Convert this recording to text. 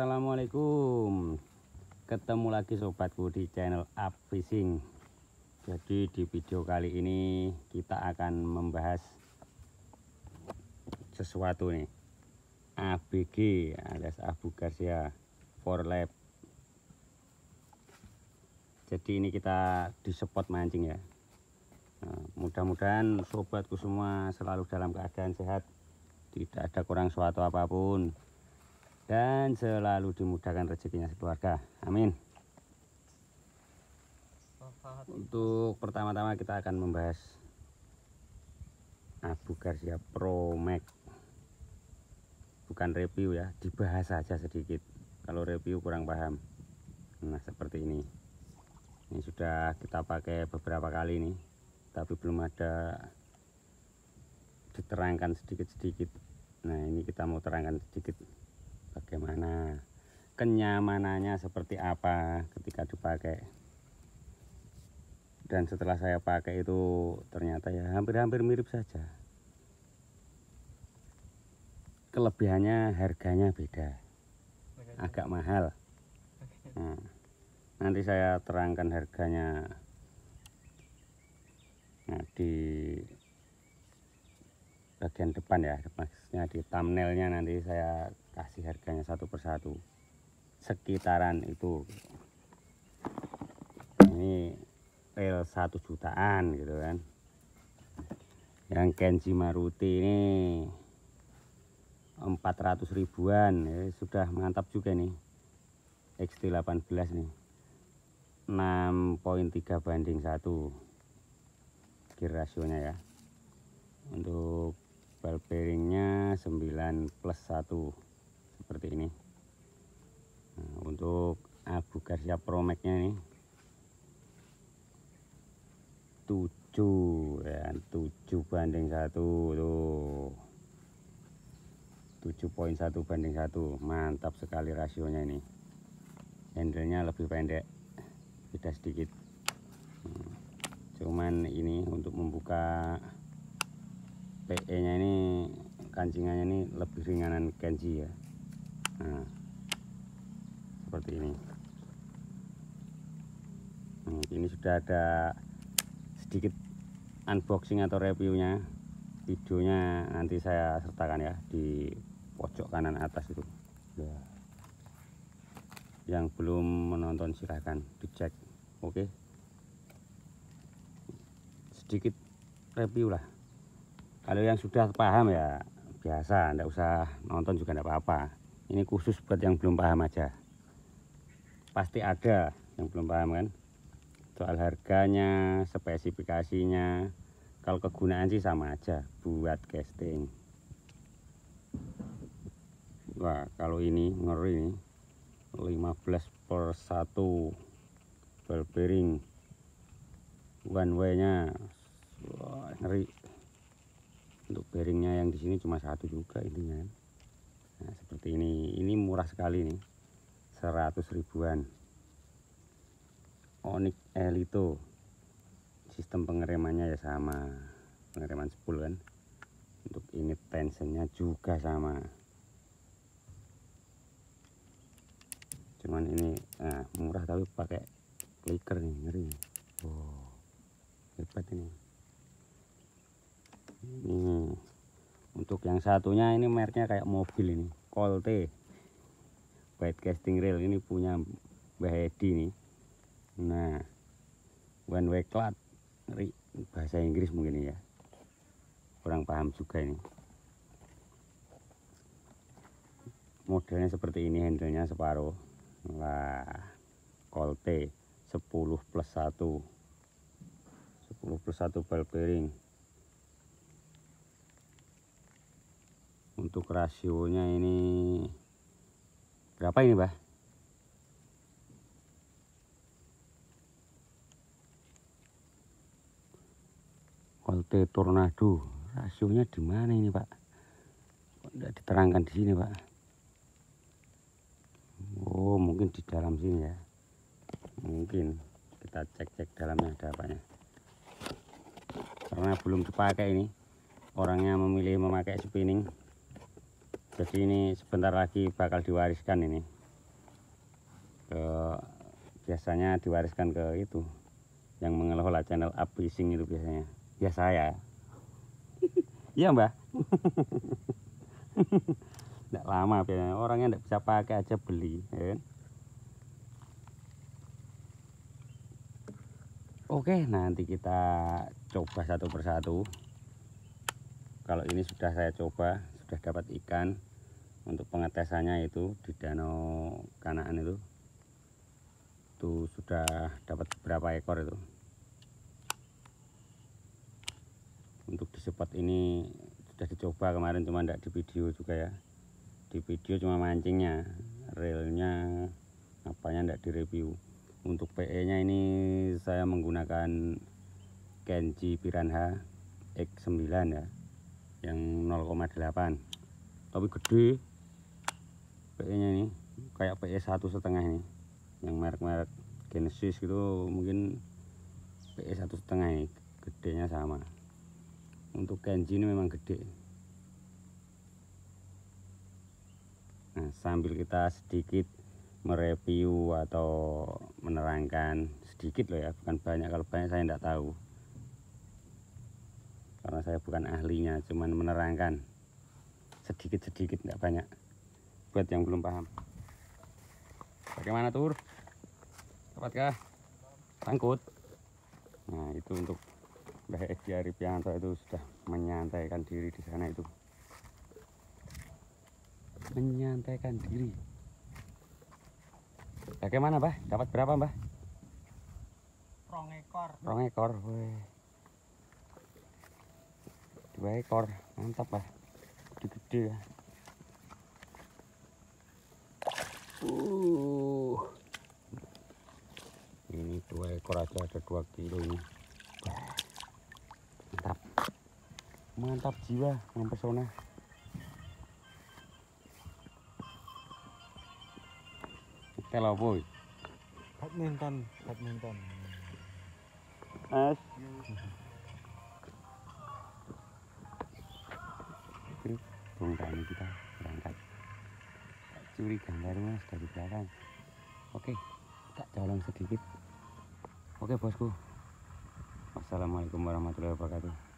Assalamualaikum. Ketemu lagi sobatku di channel Up Fishing. Jadi di video kali ini kita akan membahas sesuatu nih. ABG alias Abu Garcia for lab. Jadi ini kita di spot mancing ya. Nah, Mudah-mudahan sobatku semua selalu dalam keadaan sehat. Tidak ada kurang suatu apa pun dan selalu dimudahkan rezekinya sekeluarga. Amin. Untuk pertama-tama kita akan membahas Abu Garcia Pro Max. Bukan review ya, dibahas saja sedikit. Kalau review kurang paham. Nah, seperti ini. Ini sudah kita pakai beberapa kali nih, tapi belum ada diterangkan sedikit-sedikit. Nah, ini kita mau terangkan sedikit bagaimana? Kenyamanannya seperti apa ketika dipakai? Dan setelah saya pakai itu ternyata ya hampir-hampir mirip saja. Kelebihannya harganya beda. Agak mahal. Nah, nanti saya terangkan harganya. Nah di bagian depan ya maksudnya di thumbnailnya nanti saya kasih harganya satu persatu. Sekitaran itu. Ini real satu jutaan gitu kan. Yang Kenji Maruti ini 400 ribuan. Ya, sudah mantap juga nih. XT18 nih. 6.3 banding 1 gear rasionya ya. Untuk bal bearingnya 9 plus 1 seperti ini. Nah, untuk Abu Garcia Pro Max nya ini. 7 ya 7 banding 1 tuh. 7.1 banding 1 mantap sekali rasionya ini. Handlenya lebih pendek beda sedikit. Hmm, cuman ini untuk membuka PE nya ini kancingannya ini lebih ringanan Kenji ya nah seperti ini. Nah, ini sudah ada sedikit unboxing atau reviewnya. Videonya nanti saya sertakan ya di pojok kanan atas itu. Ya. yang belum menonton silahkan dicek oke? Sedikit review lah. Kalau yang sudah paham ya biasa enggak usah nonton juga enggak apa-apa ini khusus buat yang belum paham aja. Pasti ada yang belum paham kan? Soal harganya spesifikasinya. Kalau kegunaan sih sama aja buat casting. Wah kalau ini ngeri nih 15 per 1 ball bearing. One way nya wah, ngeri. Untuk bearingnya yang di sini cuma satu juga intinya nah seperti ini. Ini murah sekali nih. 100 ribuan. Onyx Elito. Sistem pengeremannya ya sama. Pengereman spool kan. Untuk ini tensionnya juga sama. Cuman ini nah, murah tapi pakai clicker nih ngeri. Wow. Hebat ini. Ini. Untuk yang satunya ini mereknya kayak mobil ini Colte white casting rail ini punya Mbah Edi nih. Nah one way clat bahasa Inggris mungkin ya. Kurang paham juga ini. Modelnya seperti ini handlenya separuh. Lah Colte 10 plus 1 10 plus 1 ball bearing untuk rasionya ini berapa ini bah Colte Tornado rasionya di mana ini pak? Tidak diterangkan di sini pak? Oh mungkin di dalam sini ya. Mungkin. Kita cek-cek dalamnya ada apanya. Karena belum dipakai ini. Orangnya memilih memakai spinning jadi ini sebentar lagi bakal diwariskan ini. Ke biasanya diwariskan ke itu yang mengelola channel up fishing itu biasanya. Ya? Saya iya mbak. Tidak lama biasanya. Orangnya tidak bisa pakai aja beli ya kan? oke nanti kita coba satu persatu. Kalau ini sudah saya coba sudah dapat ikan untuk pengetesannya itu di danau kanaan itu itu sudah dapat berapa ekor itu? Untuk di spot ini sudah dicoba kemarin cuma tidak di video juga ya. Di video cuma mancingnya realnya apanya tidak di review untuk PE nya ini saya menggunakan Kenji Piranha X9 ya yang 0,8 tapi gede PE nya ini kayak PE satu setengah ini. Yang merek-merek Genesis gitu mungkin PE satu setengah ini gedenya sama. Untuk Kenji ini memang gede. Nah sambil kita sedikit mereview atau menerangkan sedikit loh ya bukan banyak. Kalau banyak saya tidak tahu. Karena saya bukan ahlinya cuman menerangkan. Sedikit-sedikit tidak banyak buat yang belum paham bagaimana tur dapatkah sangkut nah itu untuk Mbah Edi Aripianto itu sudah menyantaikan diri di sana itu. Menyantaikan diri. Bagaimana, Mbah? Dapat berapa, Mbah? Rong ekor. Rong ekor. Weh. Dua ekor. Mantap, Mbah. Gede-gede ya. Uh. Ini dua ekor aja ada dua kilo ini. Mantap. Mantap jiwa mempesona kalau boy. Badminton, badminton. burung tani kita berangkat curi gambarnya dari belakang. Oke tak colong sedikit. Oke bosku. Wassalamualaikum warahmatullahi wabarakatuh